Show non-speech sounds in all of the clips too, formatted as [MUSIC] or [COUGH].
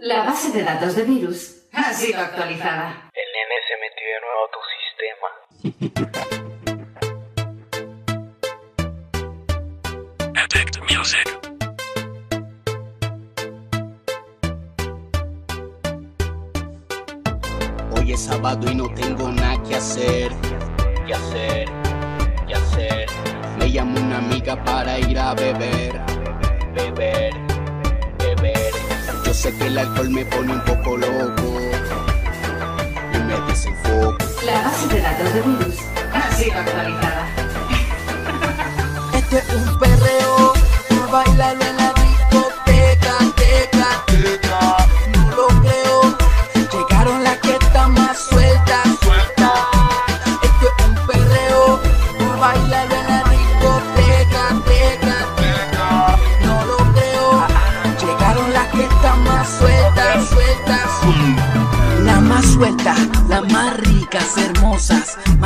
La base de datos de virus ha sido actualizada. El nene se metió de nuevo a tu sistema. Epic Music. Hoy es sábado y no tengo nada que hacer. ¿Qué hacer? ¿Qué hacer? Me llama una amiga para ir a beber. Beber, beber. Sé que el alcohol me pone un poco loco. Y me desenfoco. La base de datos de virus ha sido actualizada. Esto es un perreo, por bailarlo en la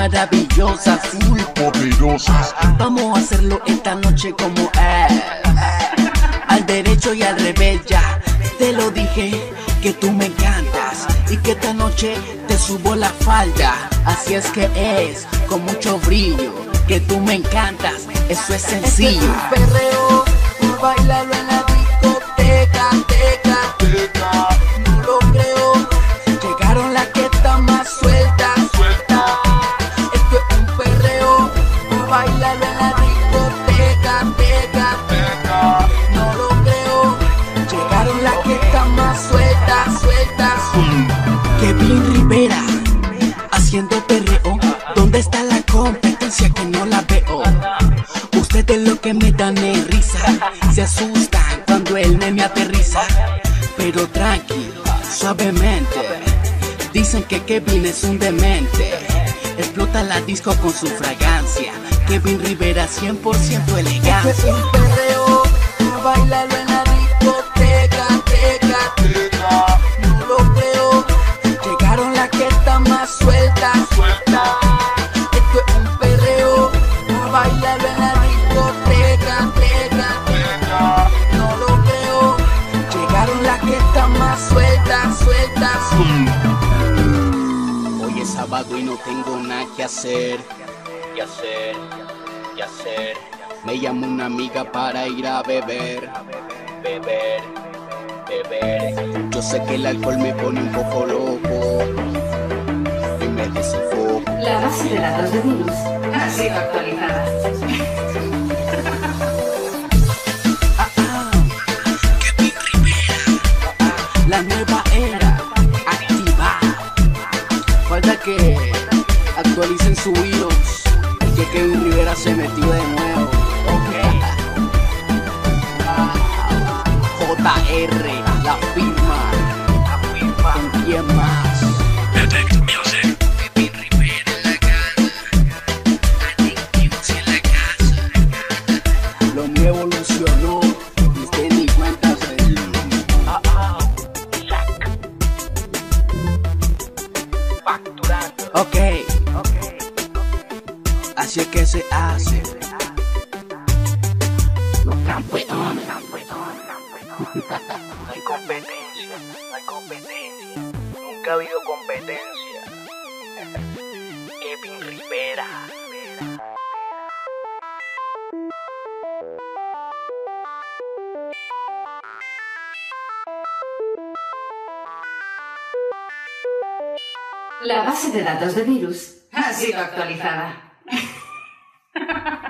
maravillosas, full poderosas. Vamos a hacerlo esta noche como es. Al derecho y al revés ya. Te lo dije que tú me encantas y que esta noche te subo la falda. Así es que es con mucho brillo que tú me encantas. Eso es sencillo. perreo, bailarlo en la haciendo perreo. ¿Dónde está la competencia que no la veo? Ustedes lo que me dan es risa, se asustan cuando el me aterriza. Pero tranqui, suavemente. Dicen que Kevin es un demente. Explota la disco con su fragancia. Kevin Rivera 100% elegancia. Perreo, las que están más sueltas, sueltas. Hoy es sábado y no tengo nada que hacer. ¿Qué hacer? ¿Qué hacer? Me llama una amiga para ir a beber. Beber, beber. Yo sé que el alcohol me pone un poco loco. Y me desenfoco. La base de datos de virus ha sido actualizada. Nueva era activa. Falta que actualicen su virus. Que Kevin Rivera se metió de nuevo. Ok. Wow. JR, la firma. Ok, así es que se hace. Los campeones. No hay competencia, no hay competencia. Nunca ha habido competencia. Kevin Rivera. La base de datos de virus ha sido actualizada. [LAUGHS]